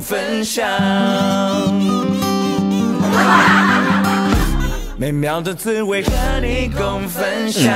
分享。美妙的滋味和你共分享。